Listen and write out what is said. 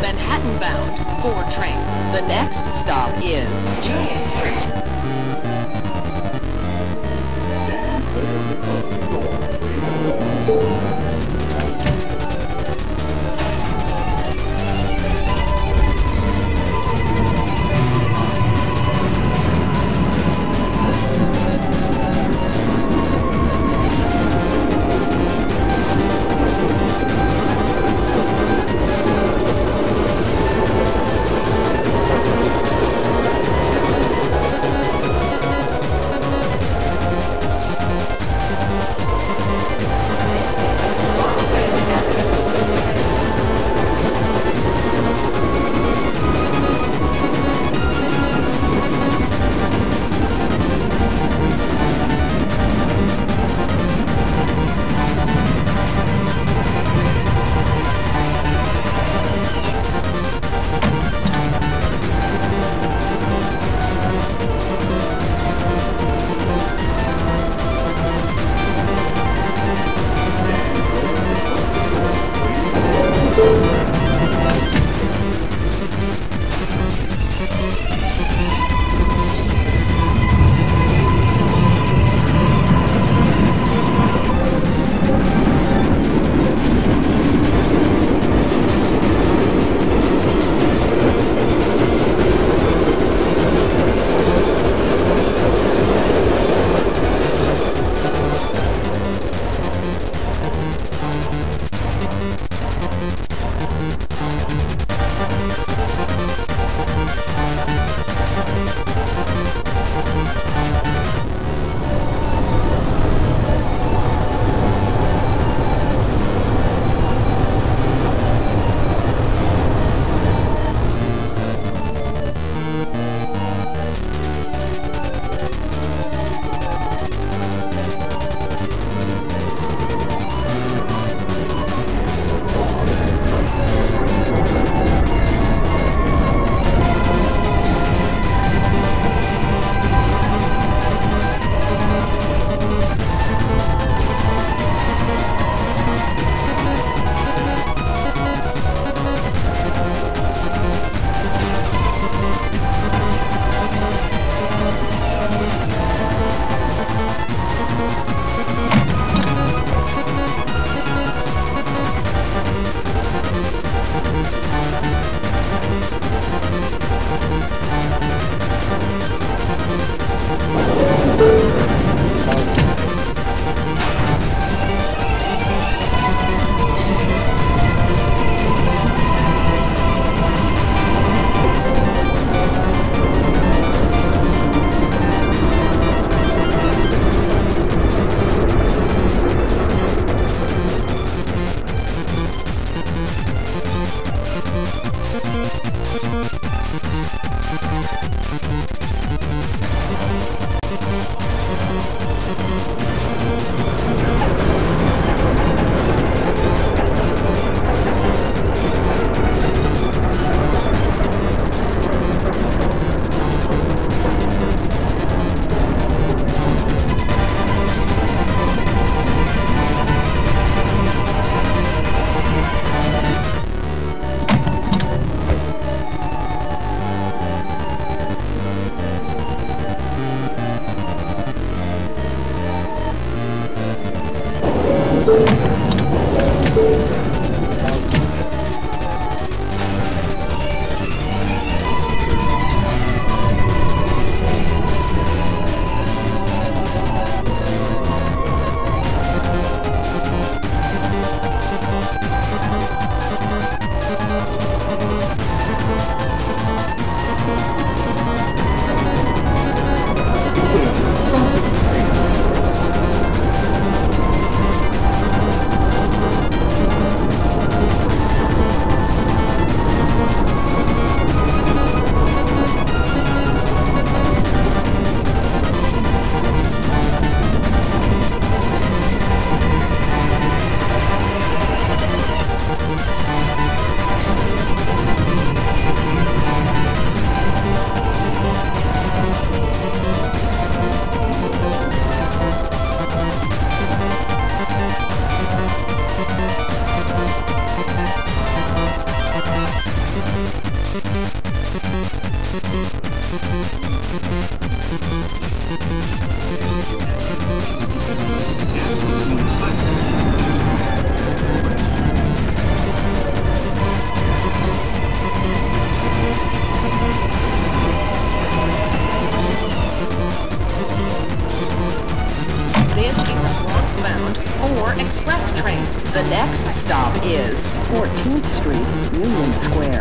Manhattan bound 4 train. The next stop is Julius Street. Bronx-bound or express train. The next stop is 14th Street, Union Square.